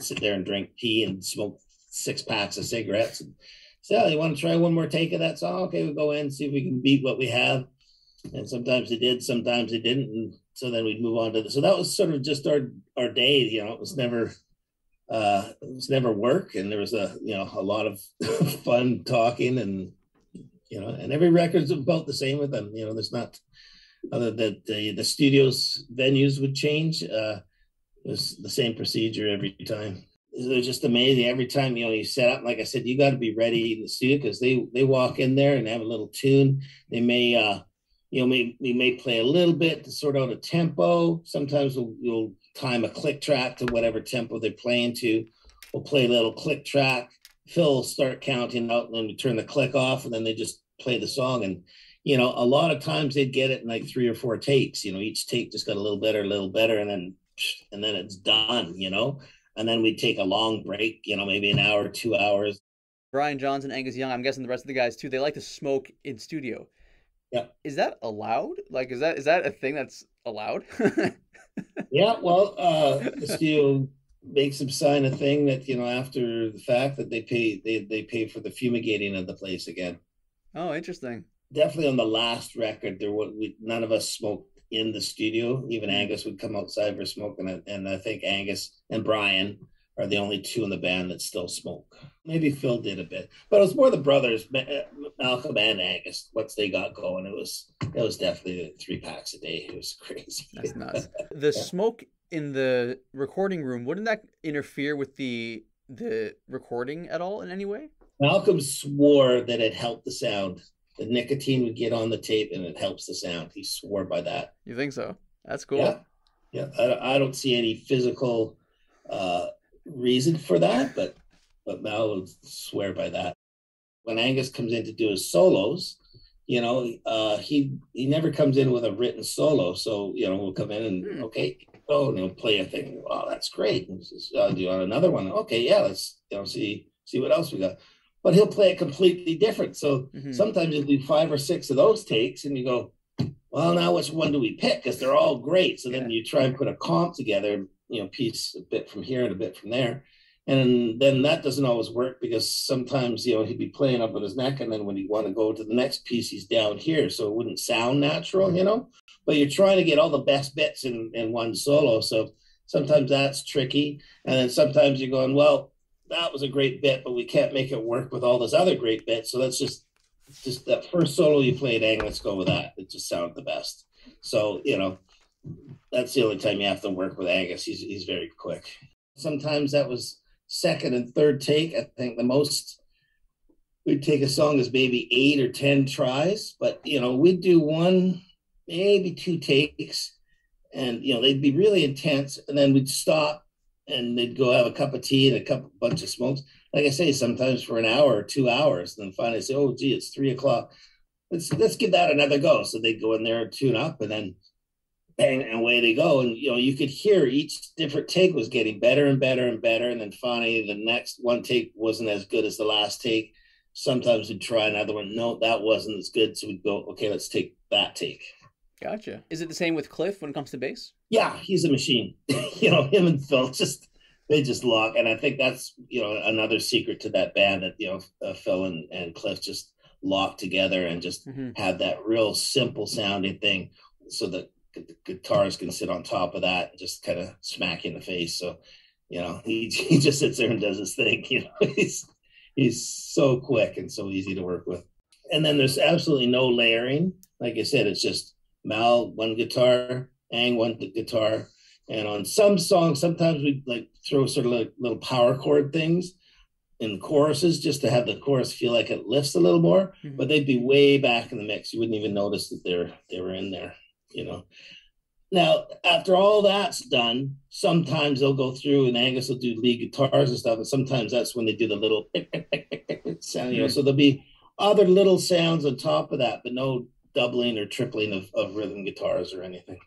sit there and drink tea and smoke six packs of cigarettes. And say, oh, you want to try one more take of that song? Okay, we'll go in see if we can beat what we have. And sometimes they did, sometimes they didn't. And so then we'd move on to the, so that was sort of just our our day, you know, it was never uh it was never work and there was a you know a lot of fun talking and you know and every record's about the same with them you know there's not other that the the studios venues would change uh it was the same procedure every time. They're just amazing. Every time you know you set up like i said you got to be ready in the studio because they they walk in there and have a little tune. They may uh you know may, we may play a little bit to sort out a tempo. Sometimes we'll, we'll time a click track to whatever tempo they're playing to. We'll play a little click track. Phil will start counting out and then we turn the click off and then they just play the song. And you know a lot of times they'd get it in like three or four takes. You know each take just got a little better a little better and then and then it's done you know? And then we'd take a long break you know maybe an hour two hours. Brian johnson angus young i'm guessing the rest of the guys too they like to smoke in studio. Yeah is that allowed? Like is that is that a thing that's allowed? Yeah well uh the studio makes them sign a thing that you know after the fact that they pay they, they pay for the fumigating of the place again. Oh interesting. Definitely on the last record there was we, none of us smoked in the studio. Even mm-hmm. angus would come outside for smoking it and i think angus and brian are the only two in the band that still smoke. Maybe phil did a bit but it was more the brothers uh, malcolm and angus once they got going. It was it was definitely three packs a day. It was crazy. That's nuts. The yeah. smoke in the recording room wouldn't that interfere with the the recording at all in any way? Malcolm swore that it helped the sound the nicotine would get on the tape and it helps the sound. He swore by that. You think so? That's cool. Yeah, yeah. I, I don't see any physical uh, reason for that, but but Mal would swear by that. When Angus comes in to do his solos, you know, uh, he he never comes in with a written solo. So you know, we'll come in and hmm. okay, oh, and he'll play a thing. Oh, that's great. And says, uh, do you want another one? Okay, yeah, let's you know see see what else we got but he'll play it completely different. So mm-hmm. sometimes you'll do five or six of those takes, and you go, "Well, now which one do we pick?" Because they're all great. So yeah. then you try and put a comp together, you know, piece a bit from here and a bit from there, and then that doesn't always work because sometimes you know he'd be playing up on his neck, and then when he want to go to the next piece, he's down here, so it wouldn't sound natural, mm-hmm. you know. But you're trying to get all the best bits in in one solo, so sometimes that's tricky, and then sometimes you're going, well that was a great bit, but we can't make it work with all this other great bits. So let's just just that first solo you played, Ang, let's go with that. It just sounded the best. So, you know, that's the only time you have to work with Angus. He's he's very quick. Sometimes that was second and third take. I think the most we'd take a song as maybe eight or ten tries, but you know, we'd do one, maybe two takes, and you know, they'd be really intense, and then we'd stop and they'd go have a cup of tea and a cup bunch of smokes. Like I say, sometimes for an hour or two hours, and then finally say, "Oh, gee, it's three o'clock. Let's let's give that another go." So they'd go in there and tune up, and then bang, and away they go. And you know, you could hear each different take was getting better and better and better. And then finally, the next one take wasn't as good as the last take. Sometimes we'd try another one. No, that wasn't as good. So we'd go, okay, let's take that take. Gotcha. Is it the same with Cliff when it comes to bass? Yeah, he's a machine. you know, him and Phil just they just lock, and I think that's you know another secret to that band that you know uh, Phil and, and Cliff just lock together and just mm-hmm. have that real simple sounding thing, so that the guitars can sit on top of that and just kind of smack you in the face. So, you know, he he just sits there and does his thing. You know, he's he's so quick and so easy to work with. And then there's absolutely no layering. Like I said, it's just Mal one guitar, Ang one guitar, and on some songs, sometimes we like throw sort of like little power chord things in choruses just to have the chorus feel like it lifts a little more. Mm-hmm. But they'd be way back in the mix. You wouldn't even notice that they're they were in there. You know. Now, after all that's done, sometimes they'll go through and Angus will do lead guitars and stuff, and sometimes that's when they do the little sound. You know, mm-hmm. so there'll be other little sounds on top of that, but no doubling or tripling of, of rhythm guitars or anything.